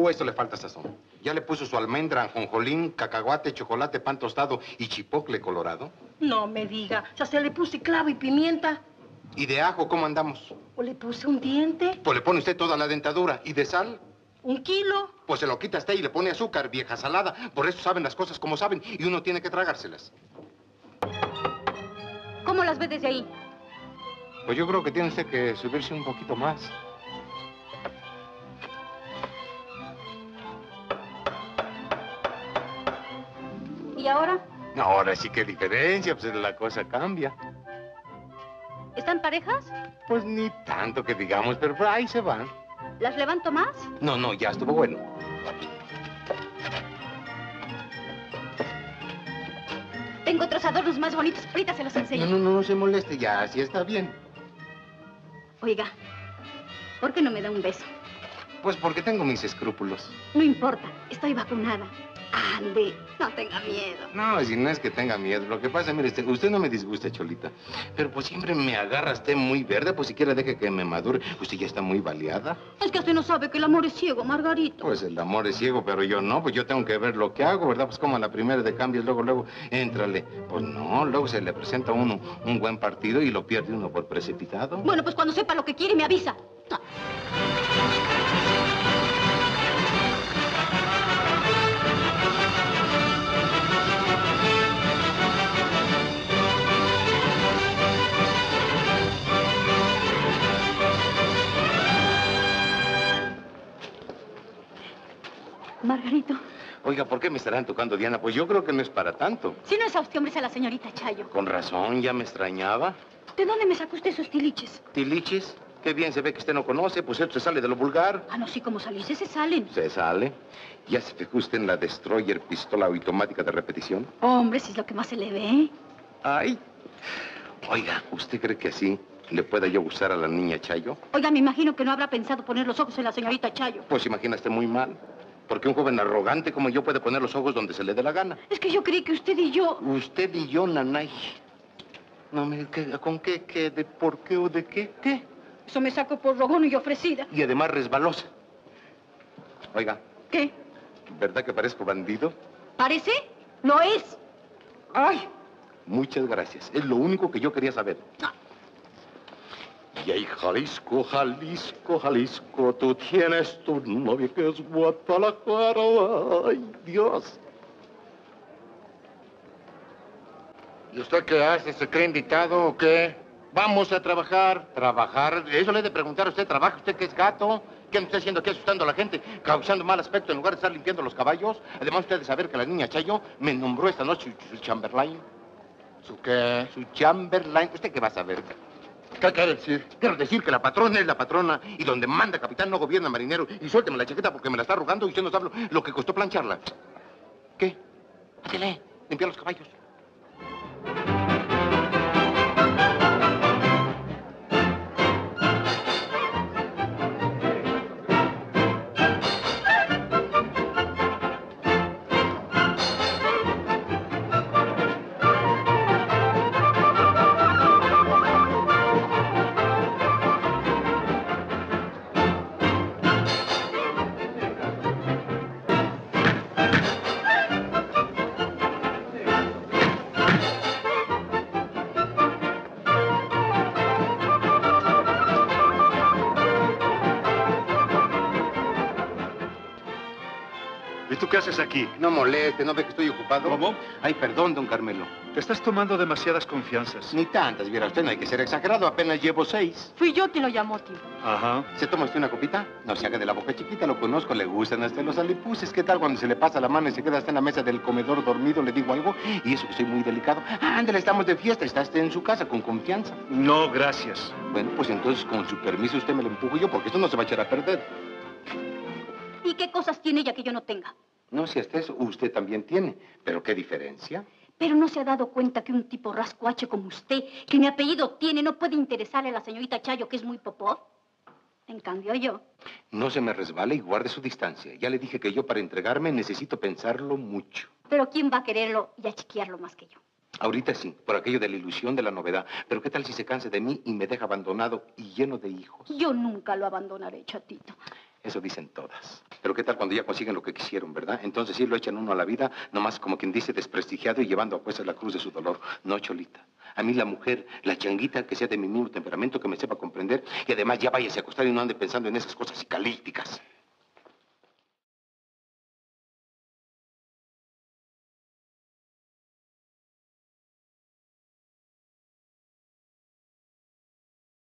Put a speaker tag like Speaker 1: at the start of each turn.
Speaker 1: empujó, esto le falta sazón. ¿Ya le puso su almendra, anjonjolín, cacahuate, chocolate, pan tostado y chipocle colorado?
Speaker 2: No me diga. O sea, se le puse clavo y pimienta.
Speaker 1: ¿Y de ajo cómo andamos?
Speaker 2: ¿O le puse un diente?
Speaker 1: Pues le pone usted toda la dentadura. ¿Y de sal?
Speaker 2: ¿Un kilo?
Speaker 1: Pues se lo quita usted y le pone azúcar, vieja salada. Por eso saben las cosas como saben y uno tiene que tragárselas.
Speaker 3: ¿Cómo las ve desde ahí?
Speaker 1: Pues yo creo que tiene usted que subirse un poquito más.
Speaker 3: Ahora?
Speaker 1: Ahora sí que diferencia, pues la cosa cambia.
Speaker 3: ¿Están parejas?
Speaker 1: Pues ni tanto que digamos, pero por ahí se van.
Speaker 3: ¿Las levanto más?
Speaker 1: No, no, ya estuvo bueno.
Speaker 3: Tengo otros adornos más bonitos. Ahorita se los enseño.
Speaker 1: No, no, no, no se moleste, ya así está bien.
Speaker 3: Oiga, ¿por qué no me da un beso?
Speaker 1: Pues porque tengo mis escrúpulos.
Speaker 3: No importa, estoy vacunada. Ande, no tenga miedo.
Speaker 1: No, si no es que tenga miedo. Lo que pasa, mire, usted, usted no me disgusta, Cholita. Pero pues siempre me agarra usted muy verde, pues siquiera deje que me madure. Usted ya está muy baleada.
Speaker 3: Es que usted no sabe que el amor es ciego, Margarito.
Speaker 1: Pues el amor es ciego, pero yo no. Pues yo tengo que ver lo que hago, ¿verdad? Pues como a la primera de cambios, luego, luego, éntrale. Pues no, luego se le presenta a uno un buen partido y lo pierde uno por precipitado.
Speaker 3: Bueno, pues cuando sepa lo que quiere, me avisa.
Speaker 1: Oiga, ¿por qué me estarán tocando, Diana? Pues yo creo que no es para tanto.
Speaker 3: si no es a usted, hombre, es a la señorita Chayo.
Speaker 1: Con razón, ya me extrañaba.
Speaker 3: ¿De dónde me sacó usted esos tiliches?
Speaker 1: Tiliches, qué bien se ve que usted no conoce, pues esto se sale de lo vulgar.
Speaker 3: Ah, no, sí, como salirse se salen.
Speaker 1: Se sale. ¿Ya se fijó usted en la Destroyer pistola automática de repetición?
Speaker 3: Hombre, si es lo que más se le ve.
Speaker 1: Ay. Oiga, ¿usted cree que así le pueda yo gustar a la niña Chayo?
Speaker 3: Oiga, me imagino que no habrá pensado poner los ojos en la señorita Chayo.
Speaker 1: Pues imaginaste muy mal. Porque un joven arrogante como yo puede poner los ojos donde se le dé la gana.
Speaker 3: Es que yo creí que usted y yo...
Speaker 1: Usted y yo, Nanay. No me... ¿qué- ¿Con qué? ¿Qué? ¿De por qué o de qué? ¿Qué?
Speaker 3: Eso me sacó por rogón y ofrecida.
Speaker 1: Y además resbalosa. Oiga,
Speaker 3: ¿Qué?
Speaker 1: ¿verdad que parezco bandido?
Speaker 3: ¿Parece? Lo es.
Speaker 1: ¡Ay! Muchas gracias. Es lo único que yo quería saber.
Speaker 3: Ah.
Speaker 1: Y ahí, Jalisco, Jalisco, Jalisco, tú tienes tu novia que es Guadalajara. ¡Ay, Dios! ¿Y usted qué hace? ¿Se cree invitado o qué? Vamos a trabajar. ¿Trabajar? Eso le he de preguntar a usted. ¿Trabaja usted que es gato? ¿Qué me está haciendo aquí asustando a la gente? ¿Causando mal aspecto en lugar de estar limpiando los caballos? Además, usted de saber que la niña Chayo me nombró esta noche su, su Chamberlain. ¿Su qué? Su Chamberlain. ¿Usted qué va a saber? ¿Qué quiere decir? Quiero decir que la patrona es la patrona y donde manda capitán no gobierna marinero. Y suélteme la chaqueta porque me la está arrugando y usted no sabe lo- que costó plancharla. ¿Qué? Ándele, limpia los caballos.
Speaker 4: Tú qué haces aquí?
Speaker 1: No moleste, ¿no ve que estoy ocupado?
Speaker 4: ¿Cómo?
Speaker 1: Ay, perdón, don Carmelo.
Speaker 4: Te estás tomando demasiadas confianzas.
Speaker 1: Ni tantas, viera usted, no hay que ser exagerado. Apenas llevo seis.
Speaker 2: Fui yo quien lo llamó, tío.
Speaker 4: Ajá.
Speaker 1: ¿Se toma usted una copita? No se haga de la boca chiquita, lo conozco, le gustan hasta los alipuses. ¿Qué tal cuando se le pasa la mano y se queda hasta en la mesa del comedor dormido? Le digo algo y eso que soy muy delicado. Ah, ándale, estamos de fiesta, está usted en su casa con confianza.
Speaker 4: No, gracias.
Speaker 1: Bueno, pues entonces con su permiso usted me lo empujo yo porque esto no se va a echar a perder.
Speaker 3: ¿Y qué cosas tiene ella que yo no tenga?
Speaker 1: No, si hasta eso usted también tiene. Pero ¿qué diferencia?
Speaker 3: Pero no se ha dado cuenta que un tipo rascuache como usted, que mi apellido tiene, no puede interesarle a la señorita Chayo, que es muy popó. En cambio yo.
Speaker 1: No se me resbale y guarde su distancia. Ya le dije que yo para entregarme necesito pensarlo mucho.
Speaker 3: Pero ¿quién va a quererlo y a chiquearlo más que yo?
Speaker 1: Ahorita sí, por aquello de la ilusión de la novedad. Pero ¿qué tal si se cansa de mí y me deja abandonado y lleno de hijos?
Speaker 3: Yo nunca lo abandonaré, chatito.
Speaker 1: Eso dicen todas. Pero ¿qué tal cuando ya consiguen lo que quisieron, verdad? Entonces sí lo echan uno a la vida, nomás como quien dice desprestigiado y llevando a cuestas la cruz de su dolor. No, Cholita. A mí la mujer, la changuita, que sea de mi mismo temperamento, que me sepa comprender y además ya váyase a acostar y no ande pensando en esas cosas psicalípticas.